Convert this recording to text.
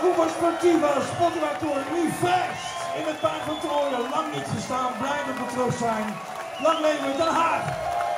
Sportiva, Spotify-tour nu vers in het paard van Troje. Lang niet gestaan, blij dat we zijn. Lang leven Den Haag!